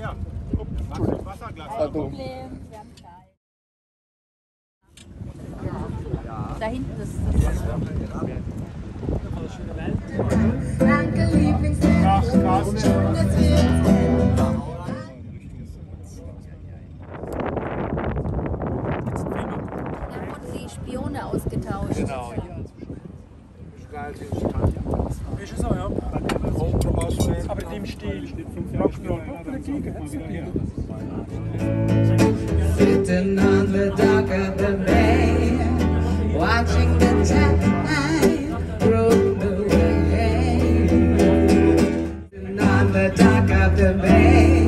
Ja. Entschuldigung. Wasserglas. Problem. Wir haben Zeit. Da hinten ist das. Danke, Lieblingslied. Spione ausgetauscht. Genau. Sitting on the dock of the bay, watching the tide roll away. Sitting on the dock of the bay.